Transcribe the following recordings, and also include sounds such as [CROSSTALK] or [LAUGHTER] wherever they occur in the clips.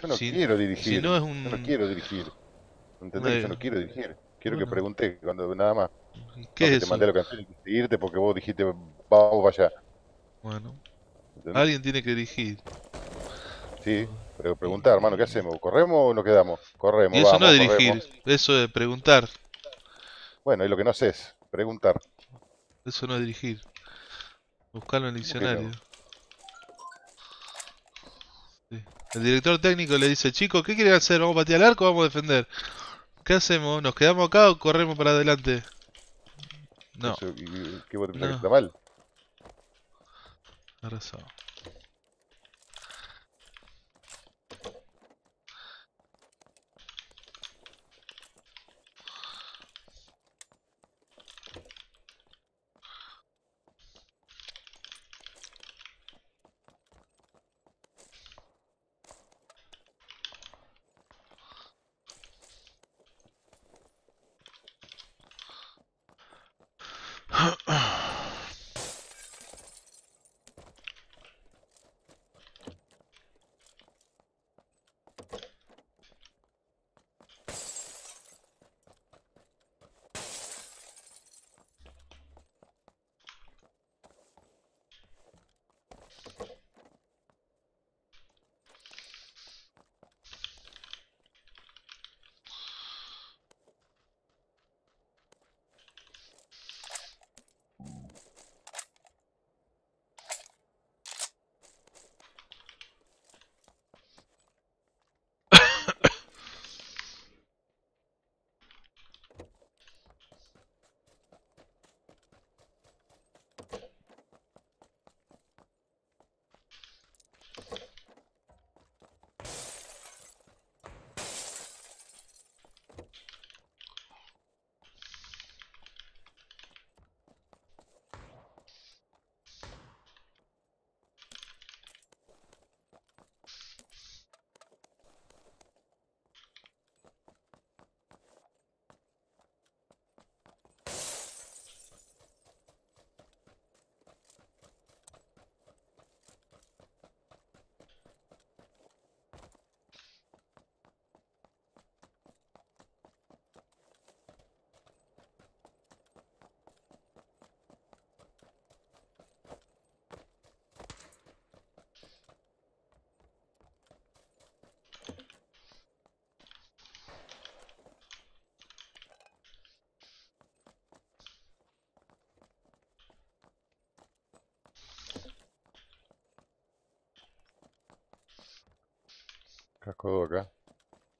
Yo no Si- quiero dirigir. si no es un- Yo no quiero dirigir. ¿Entendés? Yo no quiero dirigir. Quiero que pregunté cuando nada más. ¿Qué No es te mandé la canción y quise irte porque vos dijiste vamos allá. Bueno, ¿entendés? alguien tiene que dirigir. Sí, pero preguntar, hermano, ¿qué hacemos? ¿Corremos o nos quedamos? Corremos, Y eso vamos, no es dirigir, corremos. eso es preguntar. Bueno, y lo que no haces, preguntar. Eso no es dirigir. Buscarlo en el diccionario. Sí. El director técnico le dice, chicos, ¿qué quieren hacer? ¿Vamos a patear el arco o vamos a defender? ¿Qué hacemos? ¿Nos quedamos acá o corremos para adelante? No, ¿Qué vos te pensás No. que está mal? razón. Casco 2 acá.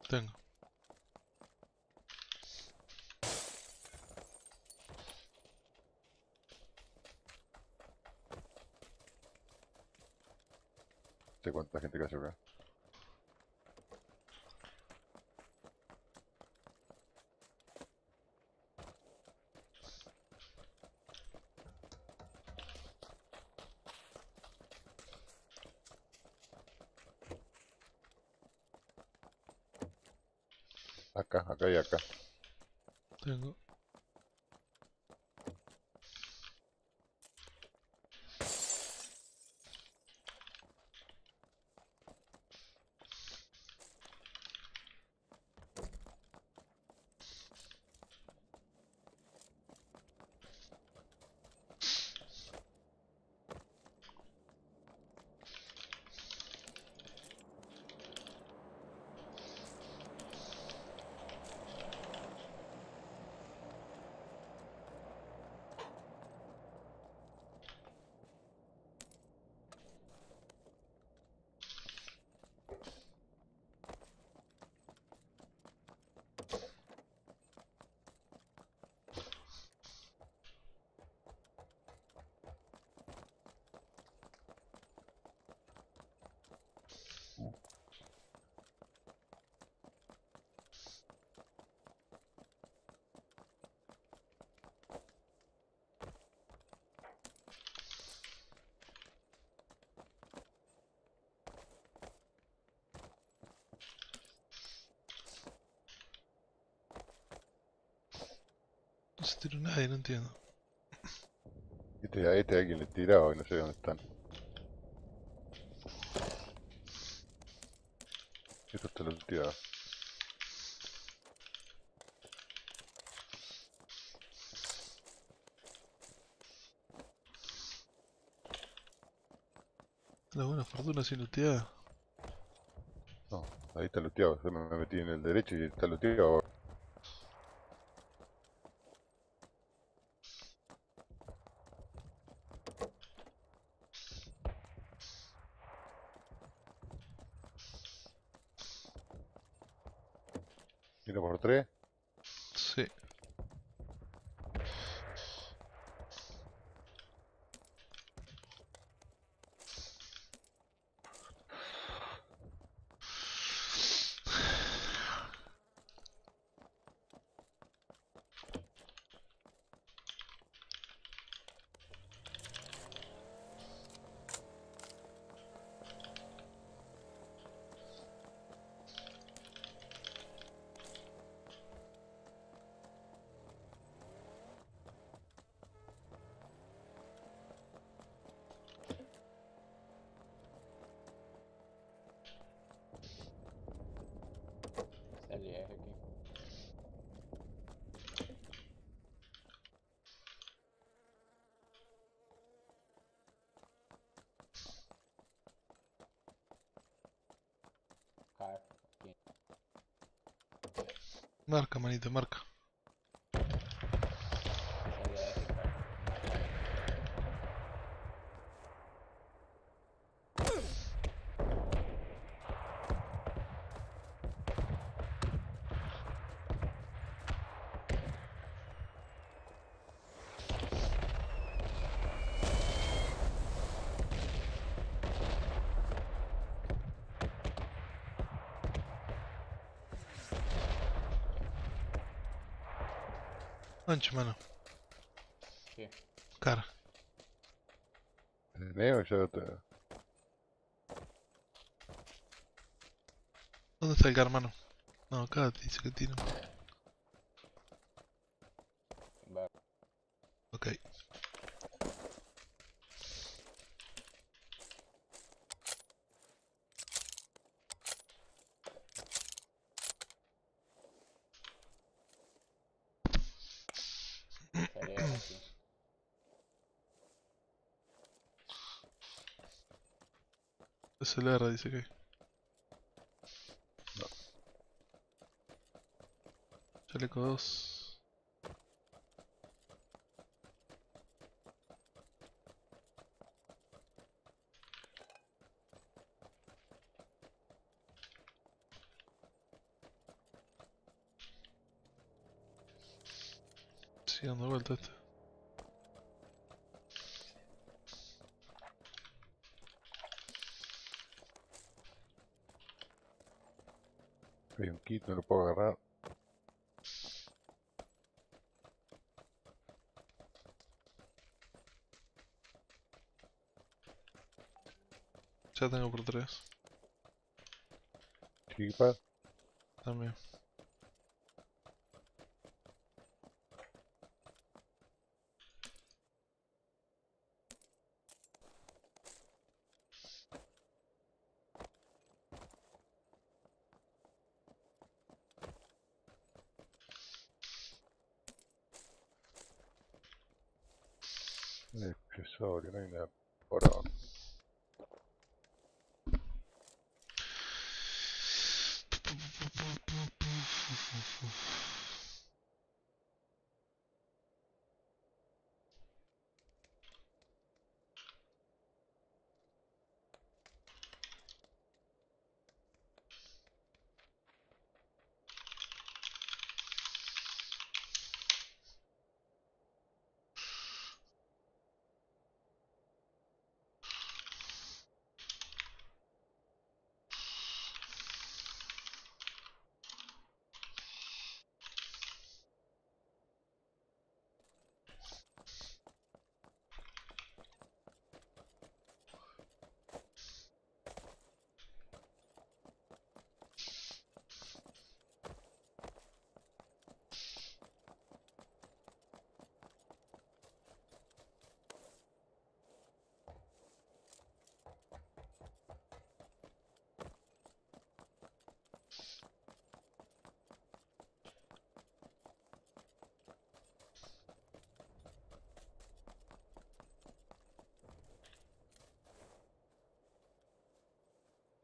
Tengo. No sé cuánta gente cayó acá. Acá, acá y acá. Tengo. No se tiró nadie, no entiendo. Este, a este alguien le tiraba y no sé dónde están. Esto está looteado. La buena fortuna sin looteada. No, ahí está looteado. Yo me me metí en el derecho y está looteado. Marca, manito, marca. Ancho, mano. ¿Qué? Cara. Neo ya te... ¿Dónde está el car, mano? No, acá te dice que tiene. Va. Ok. SLR dice que. No. Chaleco 2. Sigue dando vuelta este. Hay un kit, no lo puedo agarrar. Ya tengo por 3. Chipa. También.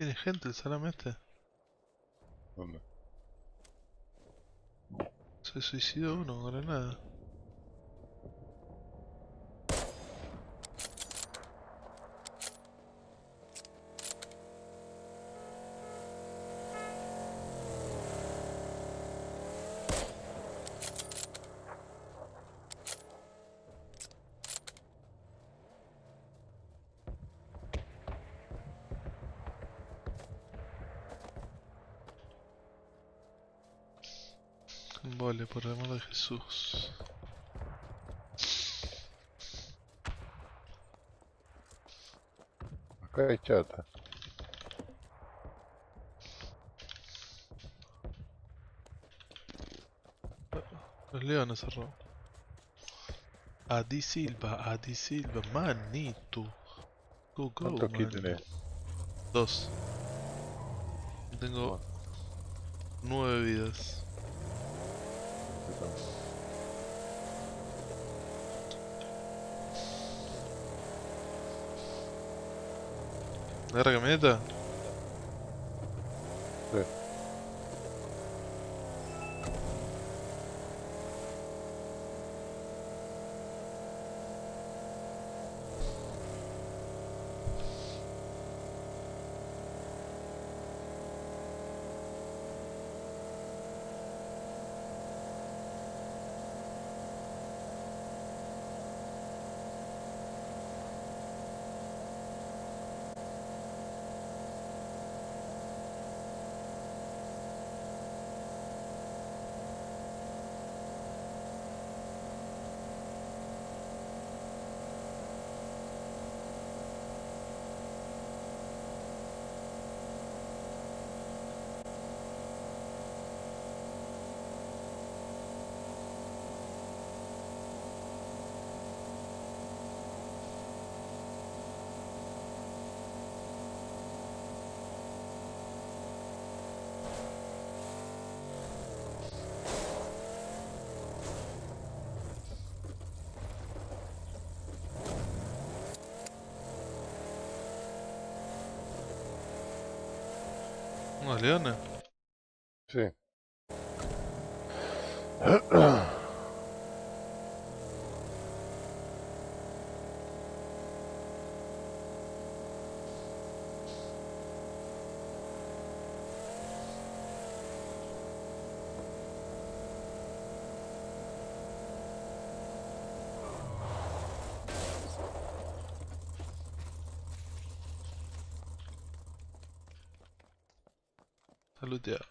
¿Tiene gente el salame este? ¿Dónde? Se suicidó uno granada. Vale, por el amor de Jesús. Acá hay chata. Los leones cerró. Adi Silva, Adi Silva, manito. Go, go, ¿Cuántos man. tenés? Dos. Tengo nueve vidas. então. Larga? É. leones? [COUGHS] Sí. Saluteado.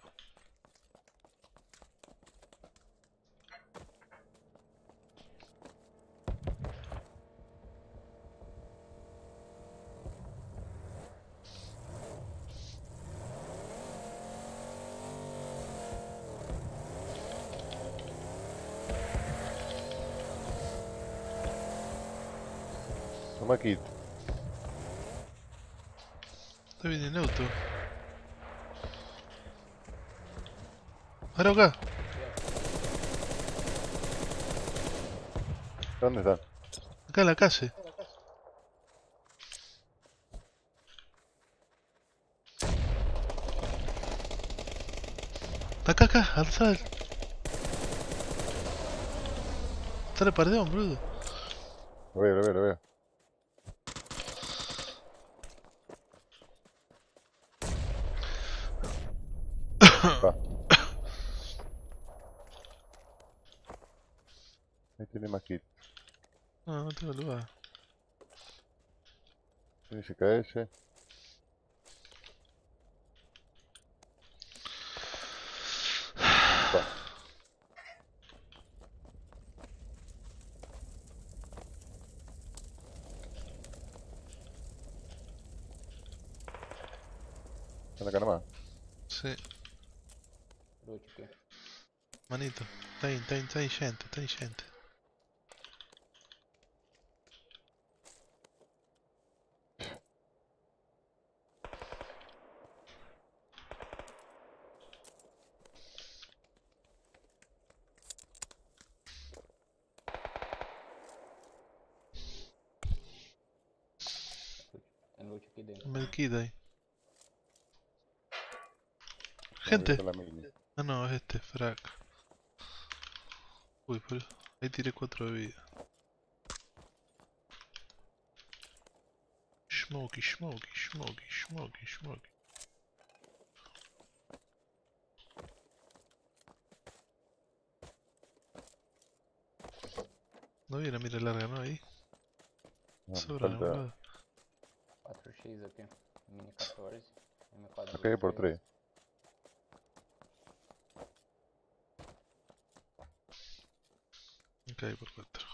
Toma kit. Está bien en auto. Ahora acá. ¿Dónde están? Acá en la calle. Acá, acá, alzar. Sale perdón, boludo. Lo veo, lo veo, lo veo. [COUGHS] Va. Ahí tiene más kit. No, no tengo lugar. Tiene SKS. Va. Están acá nomás. Sí, Lucho, ¿qué? manito. Tem, tem, tem gente, tem gente. Ten luci kidej. Melkidey. Gente. Ah, no, es este, frac. Uy, pero ahí tiré 4 de vida. Smoky, smoky, smoky, smoky, smoky. No había la mira larga, ¿no? Ahí. No, Sobra, falta, boludo. 4x aqui. Mini 14. M4. Ok, por 3. Ok, por cuatro.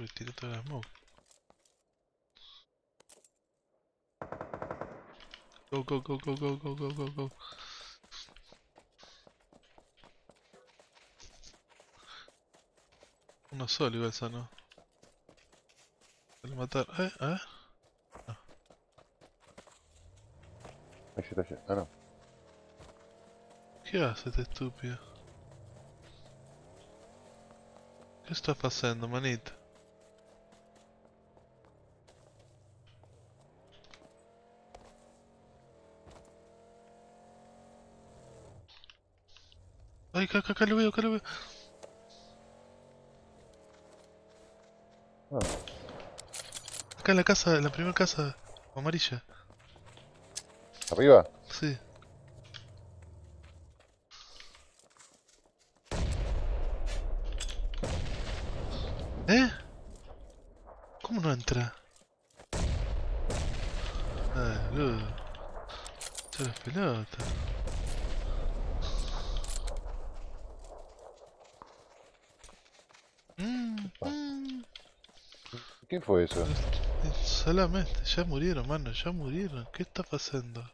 Uy, tiré toda la smoke. Go, go, go, go, go, go, go, go, go. Uno solo igual sano. Sale a matar. Eh, eh. Ahí sí está allí. Ah, no. ¿Qué hace este estúpido? ¿Qué está pasando, manito? Ay, acá, acá, acá lo veo, acá lo veo. Acá en la casa, en la primera casa amarilla. ¿Arriba? Sí. ¿Eh? ¿Cómo no entra? Ay, boludo. Las pelotas. ¿Quién fue eso? Es- Solamente, ya murieron, mano, ya murieron. ¿Qué está pasando?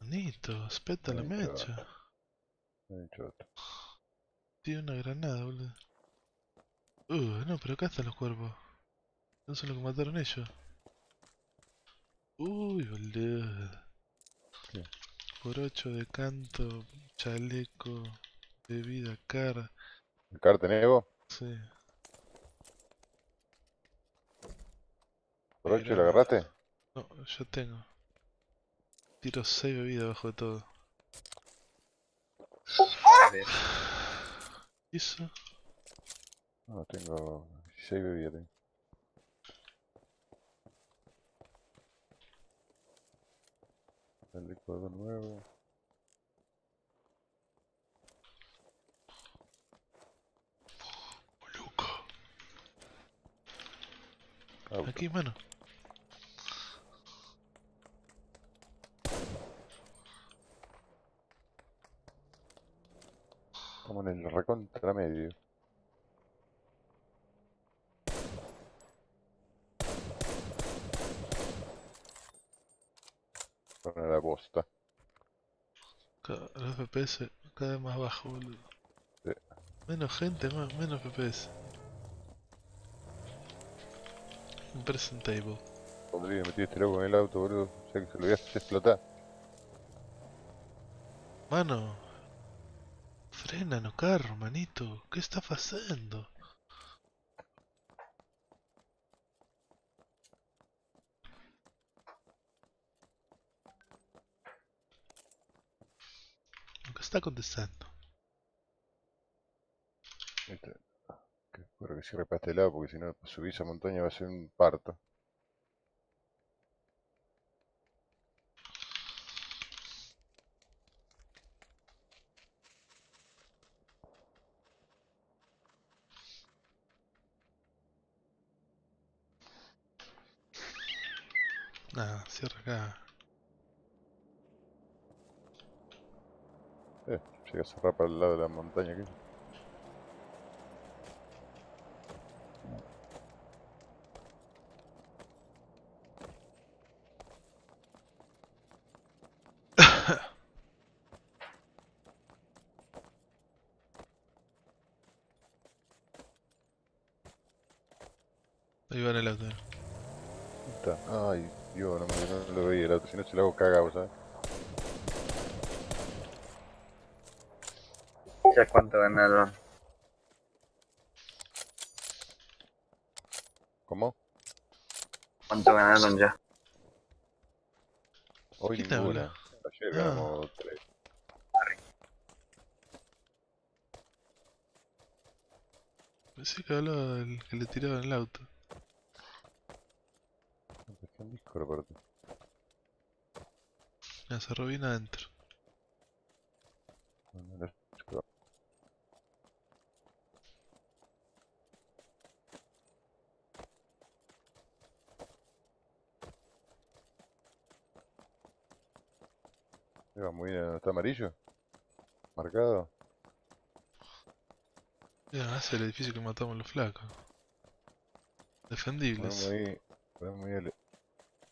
Manito, espeta la mecha. Tiene una granada, boludo. Uh, no, pero acá están los cuerpos. No son los que mataron ellos. Uy, boludo. ¿Qué? Por 8 de canto, chaleco, bebida cara. ¿El car tenés vos? Sí. ¿Por 8 Pero- lo agarraste? No, yo tengo. Tiro 6 bebidas abajo de todo. ¿Y [SIGHS] eso? No, tengo 16 bebidas. tengo. El licuador nuevo. Aquí, mano. Estamos en el recontra medio. Para la bosta. Ca- Los FPS cada vez más bajo, boludo. Sí. Menos gente, más, menos FPS. Impresentable. Podría meter este loco en el auto, boludo. O sea que se lo voy a hacer explotar. Mano. Frena no carro, manito. ¿Qué está pasando? ¿Qué está contestando? Este, que espero que cierre para este lado porque si no subir esa montaña va a ser un parto. Nada, cierra acá. Eh, llega a cerrar para el lado de la montaña aquí. Ahí va en el auto. Ahí Está. Ay, Dios, no, me, no lo veía el auto, si no se lo hago cagado, ¿sabes? Ya cuánto ganaron. ¿Cómo? ¿Cuánto ganaron ya? Hoy ¿Quién ninguna. Ayer Ah. ganamos tres. Pensé que hablaba del que le tiraba en el auto. Está en Discord aparte. Me cerró bien adentro. No, no, no. Va muy bien, ¿está amarillo? ¿Marcado? Ese es el edificio que matamos los flacos. Defendibles. Ahí, ponemos ahí el,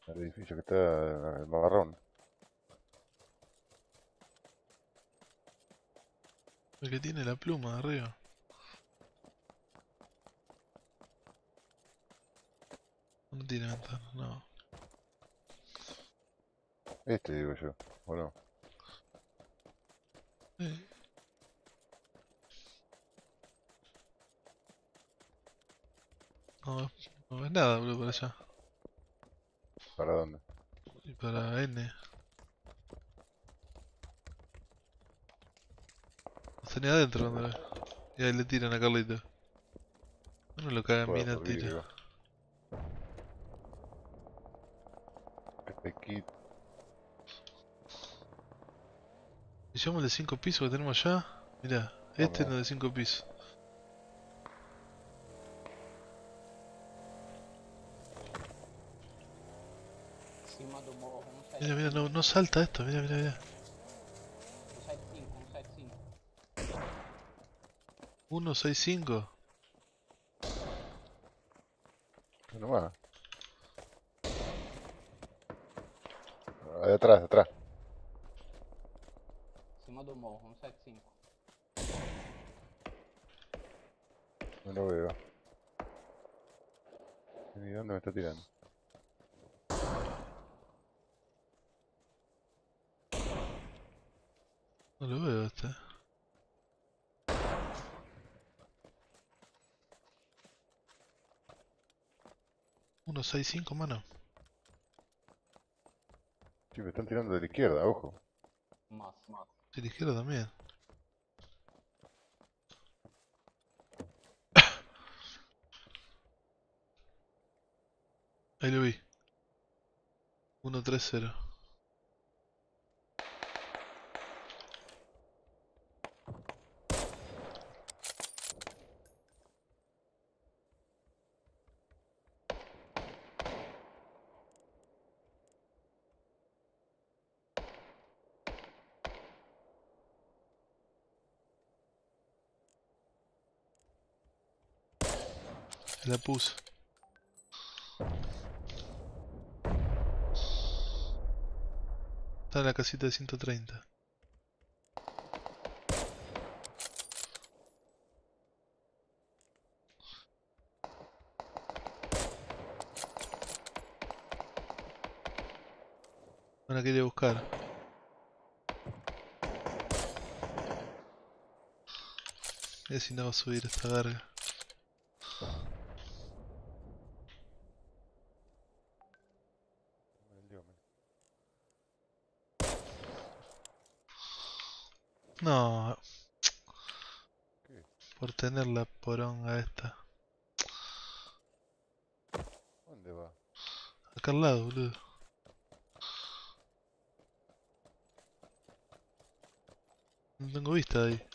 el edificio que está el marrón. El que tiene la pluma arriba. No tiene ventana, no. Este digo yo, ¿o no? No, no ves nada, boludo, por allá. ¿Para dónde? Y para N. Los tenía adentro cuando Y ahí le tiran a Carlito. No lo cagan bien a tiro. Este kit, ¿Y llevamos el de 5 pisos que tenemos ya? Mirá, este es Vamos. el de 5 pisos. Mira, mira, no, no salta esto, mira, mira, mira. 165. uno más. Ahí atrás, atrás. Cima do morro, um site 5. No lo veo. ¿Y dónde me está tirando? No lo veo este. Uno, seis, cinco, mano. Sí, me están tirando de la izquierda, ojo. Mas, mas. De la izquierda también. [COUGHS] Ahí lo vi. 1-3-0. La puse. Está en la casita de 130. Van a querer buscar. Mira si no va a subir esta verga. No. Por tener la poronga esta. ¿Dónde va? Acá al lado, boludo. No tengo vista de ahí.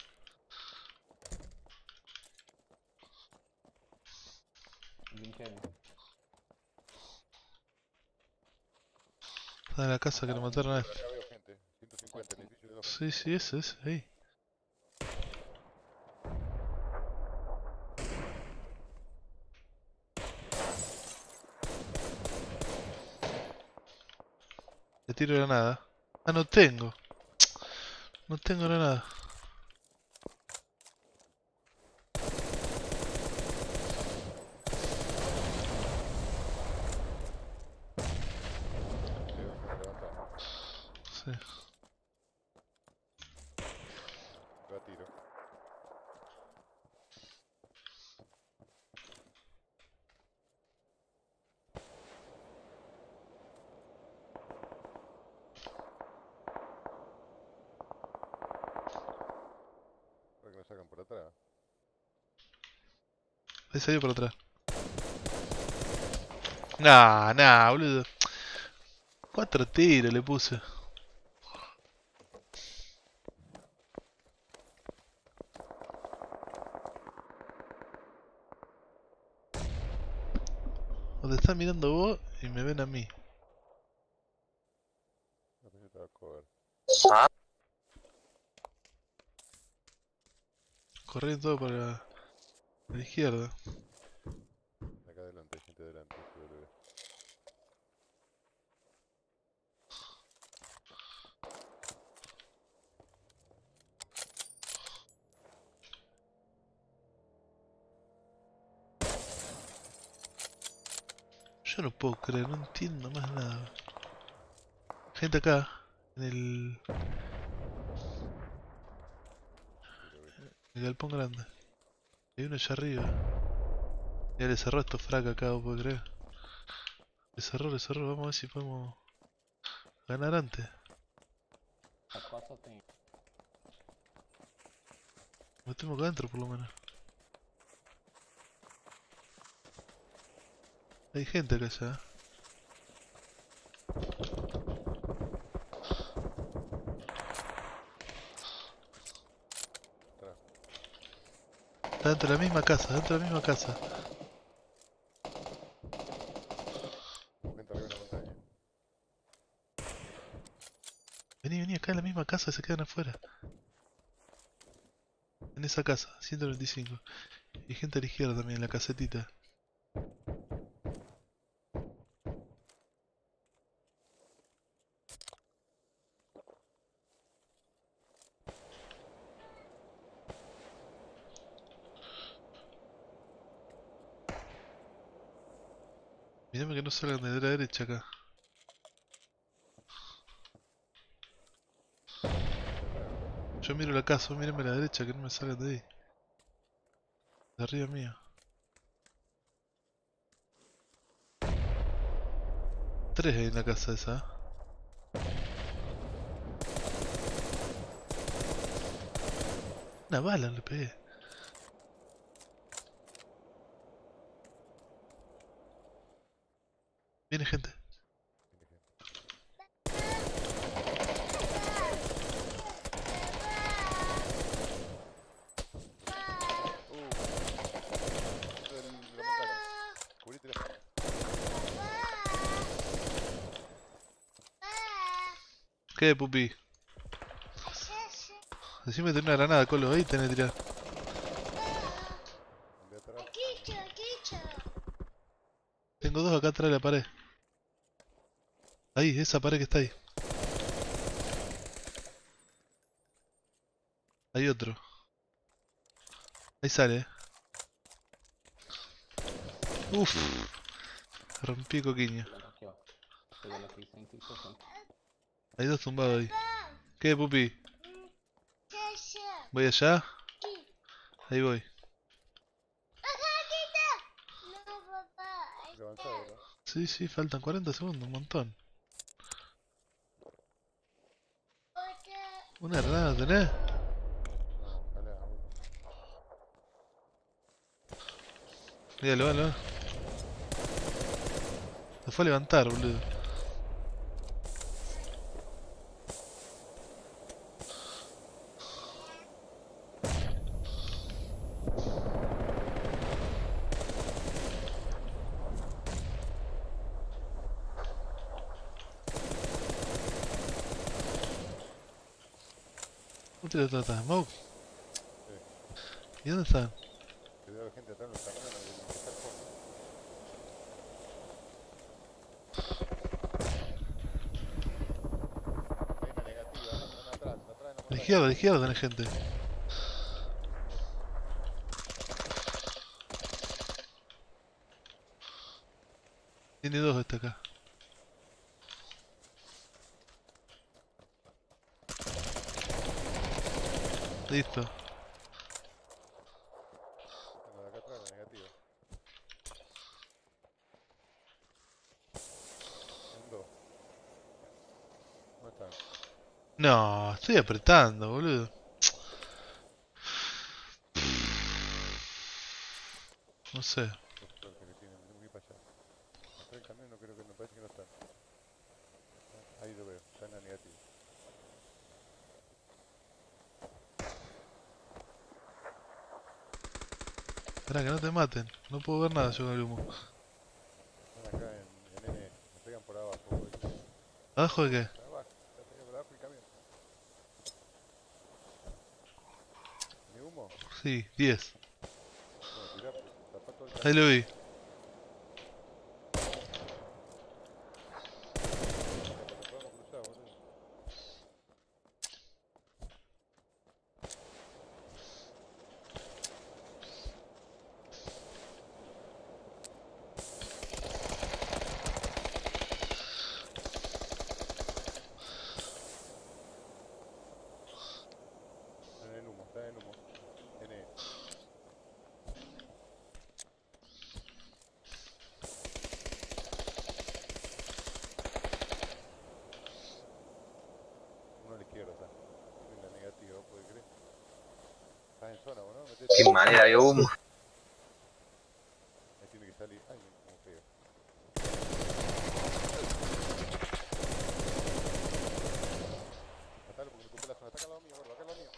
Está en la casa que lo mataron a este. Acá veo gente. 150, el edificio de dos. Sí, sí, ese, ahí. Le tiro granada. Ah, no tengo. No tengo granada. tiro. Para que nos sacan por atrás. Le salió por atrás. Nah, nah, boludo. Cuatro tiros le puse. Están mirando vos y me ven a mí. Ah, Corriendo todo para la izquierda. Acá adelante, hay gente adelante. se vuelve. Yo no puedo creer, no entiendo más nada. Gente acá, en el, el galpón grande. Hay uno allá arriba. Ya le cerró esto fraca acá, ¿vos podés creer? Le cerró, le cerró, vamos a ver si podemos ganar antes. Tem. Metemos acá adentro por lo menos. Hay gente ya. Atrás. Está dentro de la misma casa, dentro de la misma casa. Vení, vení, acá en la misma casa, se quedan afuera. En esa casa, 195. Y gente a la izquierda también, en la casetita. Salgan de la derecha acá. Yo miro la casa, mírame a la derecha que no me salgan de ahí. De arriba mío. Tres hay en la casa esa. ¿eh? Una bala le pegué. Viene gente. Dentro del- de la montaña. Cubrite la ¿Qué, pupi? Decime tener una granada, Colo, ahí tenés tirar. Tengo dos acá atrás de la pared. Ahí, esa pared que está ahí. Hay otro. Ahí sale, eh. Uf. Rompí coquiño. Hay dos tumbados ahí. ¿Qué, pupi? ¿Voy allá? Ahí voy. Sí, sí, faltan 40 segundos, un montón. ¿Una granada tenés? Míralo, míralo. Se fue a levantar, boludo. ¿Cómo te lo tratas, Smoke? ¿Y dónde están? Que debe haber gente atrás en los camiones. de- de tal forma. Hay una negativa, una atrás, atrás en la A la montaña. izquierda, la izquierda tenés gente. No, estoy apretando, boludo. No sé. Espera que no te maten, no puedo ver nada yo con el humo. Están acá en, N, me pegan por abajo. ¿Abajo de qué? Sí, 10. Bueno, tirá, pues, tapá todo el Ahí lo vi. para que podamos cruzar, boludo. Está en el humo, está en el humo. N. Uno a la izquierda está. En la negativa, ¿puede creer? ¿O ¿no? Qué manera de humo. Ahí tiene que salir. Ay, mira cómo pega. Matalo porque me ocupé la zona. Está acá al lado mío, gordo. Acá al lado mío.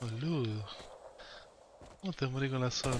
Boludo. ¿Cómo te morí con la zona?